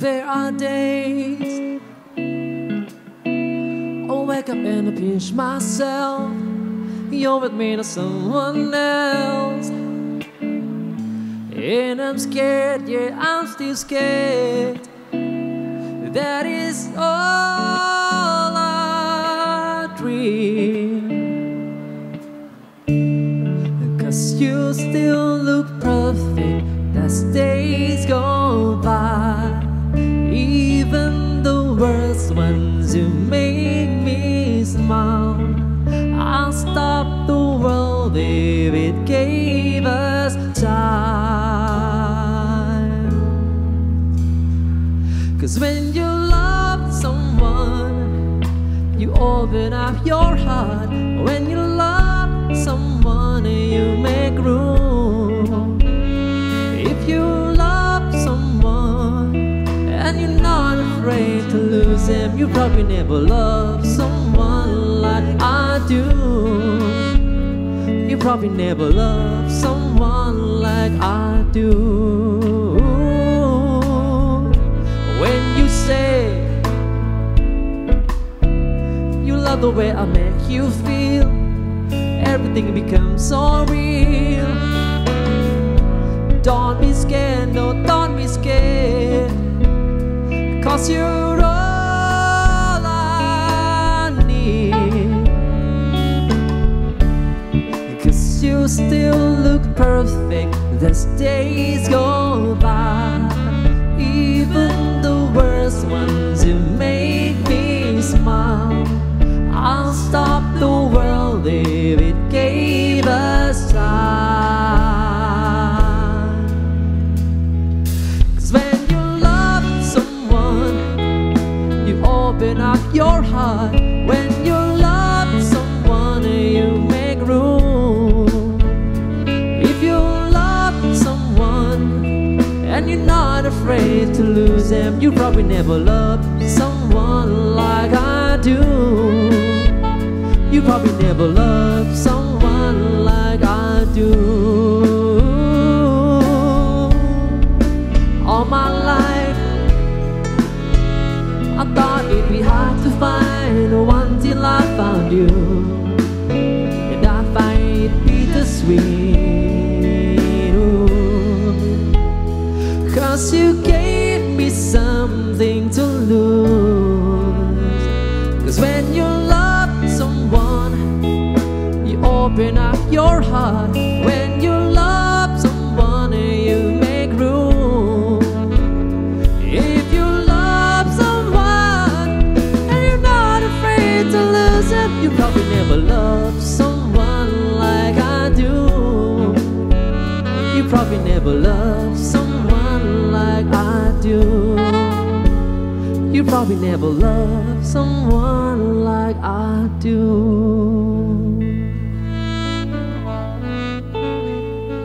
There are days I wake up and I pinch myself. You're with me, not someone else. And I'm scared, yeah, I'm still scared. That is all I dream. Cause you still look perfect as days Cause when you love someone, you open up your heart. When you love someone, you make room. If you love someone and you're not afraid to lose them, you probably never love someone like I do. You probably never love someone like I do. The way I make you feel, everything becomes so real. Don't be scared, no, don't be scared. Cause you're all I need. Cause you still look perfect as days go by. Even the worst ones, open up your heart. When you love someone, you make room. If you love someone and you're not afraid to lose them, you probably never loved someone like I do. You probably never loved someone like I do. I found you, and I find it bittersweet. Ooh. Cause you gave me something to lose. Cause when you love someone, you open up your heart. When loved someone like I do. You probably never loved someone like I do. You probably never loved someone like I do.